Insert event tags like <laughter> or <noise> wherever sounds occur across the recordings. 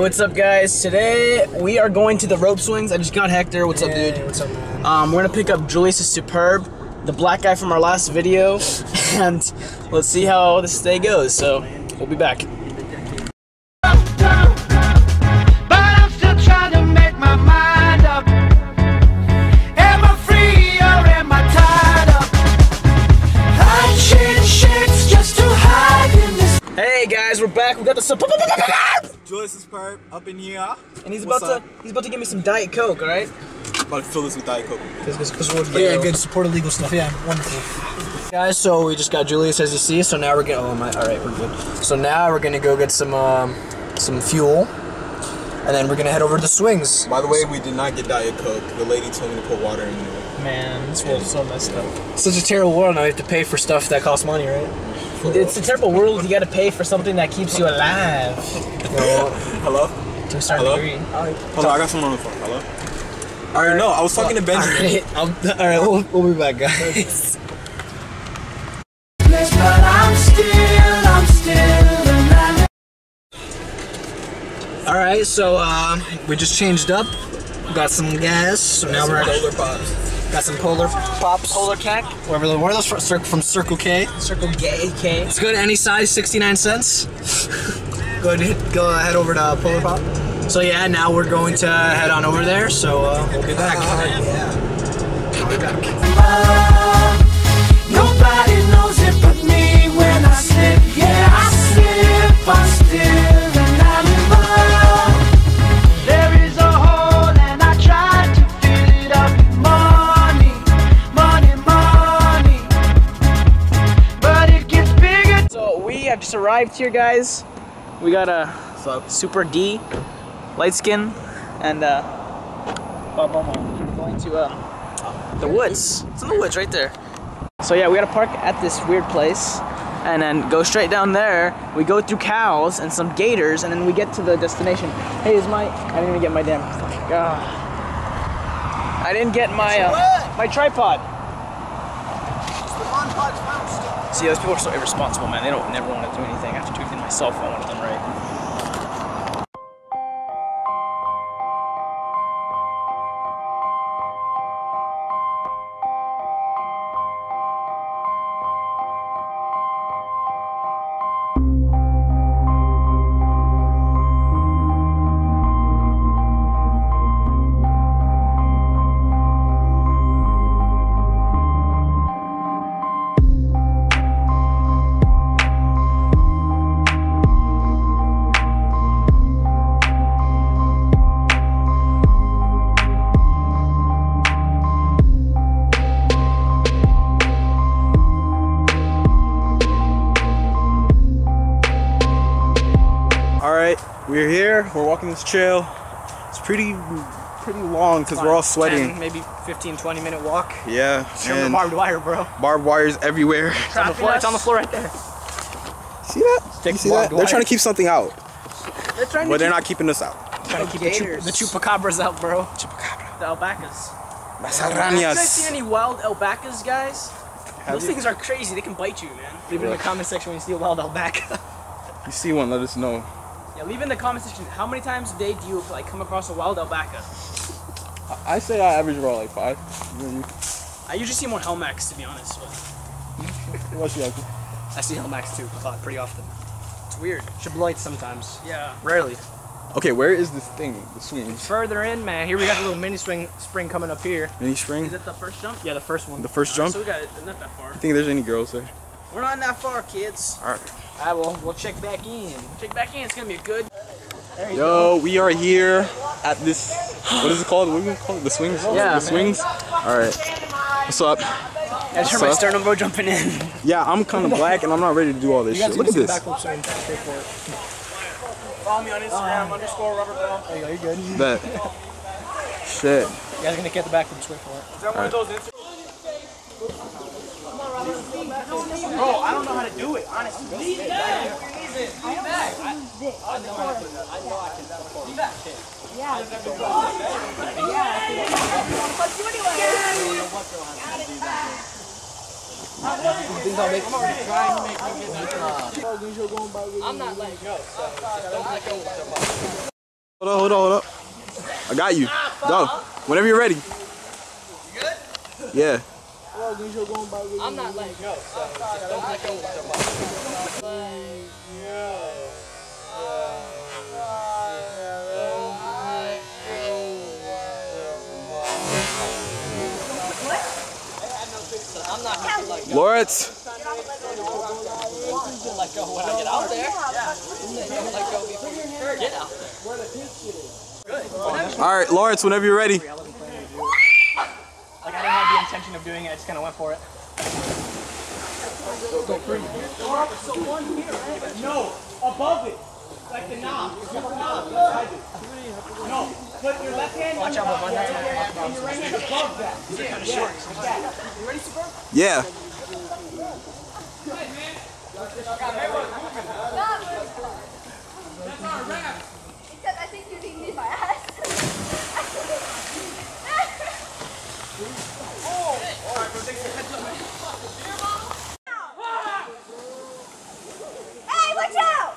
What's up, guys? Today we are going to the rope swings. I just got Hector. What's up, dude? What's up, man? Um, we're gonna pick up Julius Superb, the black guy from our last video, <laughs> and let's see how this day goes. So we'll be back. Julius is perp up in here. and he's What's about up? to he's about to give me some Diet Coke. All right? About to fill this with Diet Coke. Yeah, good support of legal stuff. Yeah, wonderful. Guys, so we just got Julius as you see. So now we're gonna. Oh my! All right, we're good. So now we're gonna go get some um, some fuel, and then we're gonna head over to the swings. By the way, we did not get Diet Coke. The lady told me to put water in there. Man, this world's so messed up. Such a terrible world. Now you have to pay for stuff that costs money, right? It's a terrible world. You got to pay for something that keeps you alive. Hello? To a certain Hello? degree. Hello, I got someone on the phone. Hello? Alright, no, I was talking to Benjamin. All right, <laughs> all right we'll, we'll be back, guys. But I'm still, I'm still alive. Alright, so uh, we just changed up. Got some gas, so now we're at Polar Pops. Got some polar pops, polar cack. Wherever the where are those from? From Circle K. Circle gay K. It's good. Any size, sixty-nine cents. <laughs> go ahead, go head over to Polar Pop. So yeah, now we're going to head on over there. So uh, we'll be back. We'll be back. Nobody knows it but me when I slip. Yeah, I slip. I'm still arrived here, guys. We got a Super D, light skin, and uh, we're going to uh, the woods. It's in the woods right there. So yeah, we gotta park at this weird place, and then go straight down there. We go through cows and some gators, and then we get to the destination. Hey, is my I didn't even get my damn. God. I didn't get my uh, my tripod. See, those people are so irresponsible, man. They don't never want to do anything. I have to do everything myself if I want it done right. We're here. We're walking this trail. It's pretty pretty long because we're all sweating. 10, maybe 15, 20 minute walk. Yeah, Remember and barbed wire, bro. barbed wires everywhere. It's on the floor. It's on the floor right there. See that? You see barbed that? They're trying to keep something out, They're trying but to they're keep, not keeping us out. trying to keep the, chu- the chupacabras out, bro. The alpacas. Las Have you guys seen any wild alpacas, guys? Have Those you? things are crazy. They can bite you, man. Leave it in the comment section when you see a wild alpaca. You see one, let us know. Yeah, leave in the comment section how many times a day do you like come across a wild alpaca? I say I average about like five. I usually see more Helmax, to be honest. But <laughs> What? I see Helmax too, uh, pretty often. It's weird. Shabloids sometimes. Yeah, rarely. Okay, where is this thing? The swings. Further in, man. Here we got a little mini swing spring coming up here. Mini spring? Is it the first jump? Yeah, the first one. The first jump? So we got it not that far. You Think there's any girls there? We're not that far, kids. Alright. Alright, well, we'll check back in. Check back in. It's gonna be a good. There you Yo, we are here at this. What is it called? What do we call it? The swings? Yeah. The swings? Alright. What's up? I just heard my up? sternum bro jumping in. Yeah, I'm kind of <laughs> black and I'm not ready to do all this shit. Look at this. Backflip swing. Straight for it. Follow me on Instagram uh-huh. underscore rubber bro. There you go. You're good. Bet. Shit. You guys are gonna get the back backflip swing for it. Is that one of those Insta- Bro, I don't know how to do it, honestly. I'm not letting go. Hold on, hold on, hold on. I got you. Go. Whenever you're ready. You good? Yeah. I'm not letting go. So don't let go. I'm not gonna let go. Lawrence. Let go when I get out there. Let go before you get out there. All right, Lawrence, whenever you're ready. Like I didn't have the intention of doing it. I just kind of went for it. No, above it, like the knob. No, put your left hand on your and your right hand above that. Yeah. Except I think you need me by ass. Hey, watch out!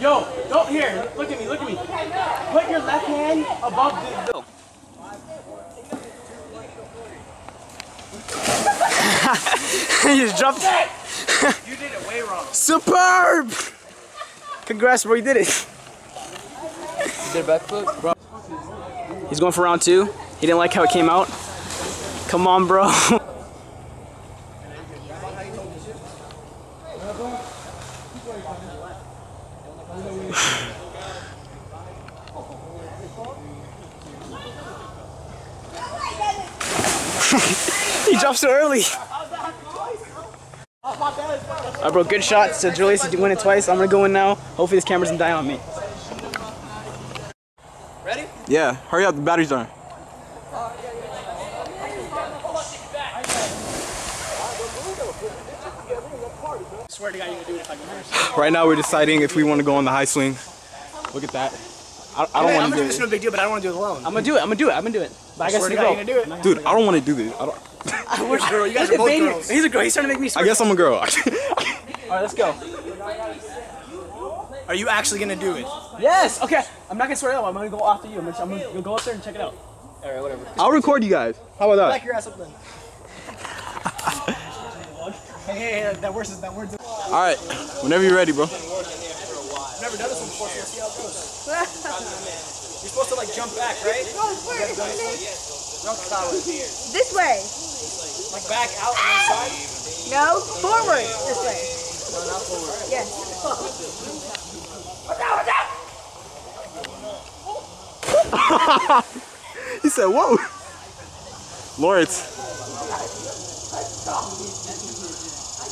Yo, don't here. Look at me. Look at me. Put your left hand above the. he just <laughs> dropped it. <laughs> you did it way wrong. Superb. Congrats, bro. You did it. You did a backflip? Bro. He's going for round two. He didn't like how it came out. Come on, bro. <laughs> so early. I broke good shots to Julius. You win it twice. I'm gonna go in now. Hopefully, this camera doesn't die on me. Ready? Yeah. Hurry up, the battery's done. swear to God, you're gonna do it if I can. Right now, we're deciding if we want to go on the high swing. Look at that. I, I don't I'm want gonna to do do this it. no big deal, but I don't want to do it alone. I'm gonna do it. I'm gonna do it. I'm gonna do it. But I guess swear you to go. God, you're gonna Dude, I don't want to do this. <laughs> I, don't, girl, you guys Look are <laughs> both girls. He's a girl. He's trying to make me I guess I'm a girl. <laughs> All right, let's go. Are you actually gonna do it? Yes. Okay. I'm not gonna swear it out. I'm gonna go after you. I'm gonna, I'm gonna go up there and check it out. All right, whatever. I'll record you guys. How about that? Back that? your ass up then. hey, hey, hey, that word is that word. All right. Whenever you're ready, bro. I've never done this one before, so let's see how it goes. You're supposed to like jump back, right? Jump sideways. This way. Like back out on one side. No, forward. This way. No, not forward. Yes. <laughs> He said, whoa. Lawrence.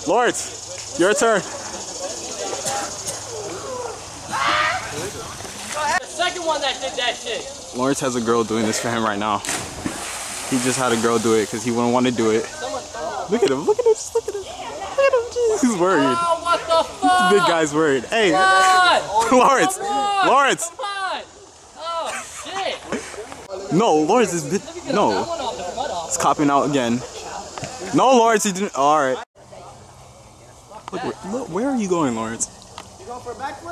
Lawrence, your turn. The Second one that did that shit. Lawrence has a girl doing this for him right now. He just had a girl do it because he wouldn't want to do it. Look at him, look at him, just look at him. Look at him, jeez. He's worried. Oh, what the fuck? Big guy's worried. Hey! <laughs> Lawrence! Lawrence. Come on! Oh, shit! No, Lawrence is, bit- no, one off the front off. it's copping out again. No, Lawrence, he didn't, all right. Look, where, look, where are you going, Lawrence?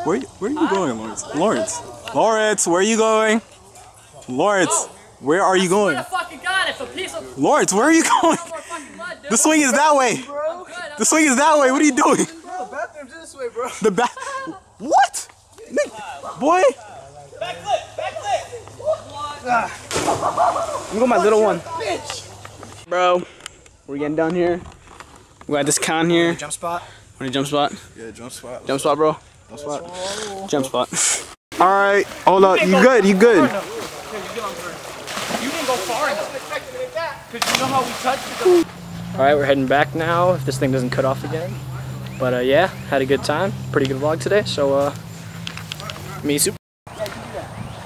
Where, where are you going, Lawrence? Lawrence, Lawrence, where are you going? Lawrence, where are you going? To fucking God, it's a piece of Lawrence, where are you <laughs> going? more fucking blood, dude. The swing is that way. Good. The swing is that way. What are you doing? Bro, bathroom's this way, bro. The back. What? Nick, boy. I'm going my little one. Bro, we're getting down here. We got this con here. Jump spot. Want a jump spot? Yeah, jump spot. Jump spot, bro. Jump spot. Jump spot. All right, hold up. You good? You good? You didn't go far enough. Cause you know how we touched All right, we're heading back now. If this thing doesn't cut off again. But uh, yeah, had a good time. Pretty good vlog today. So uh, me super.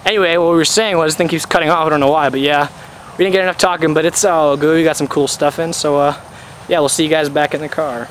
anyway, what we were saying was, I think keeps cutting off. I don't know why, but yeah, we didn't get enough talking, but it's all good. We got some cool stuff in, so uh, yeah, we'll see you guys back in the car.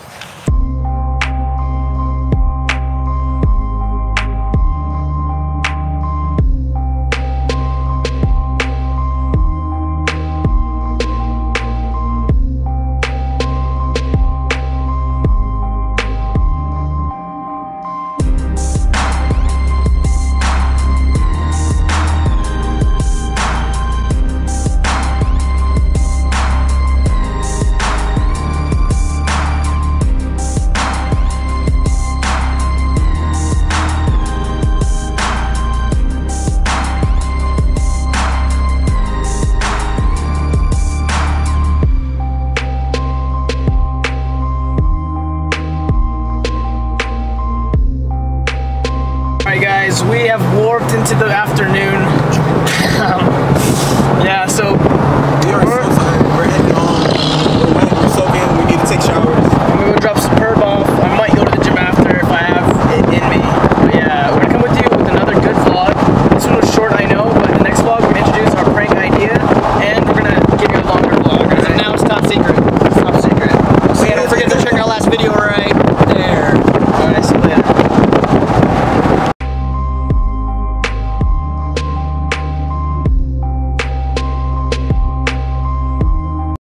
we have warped into the afternoon.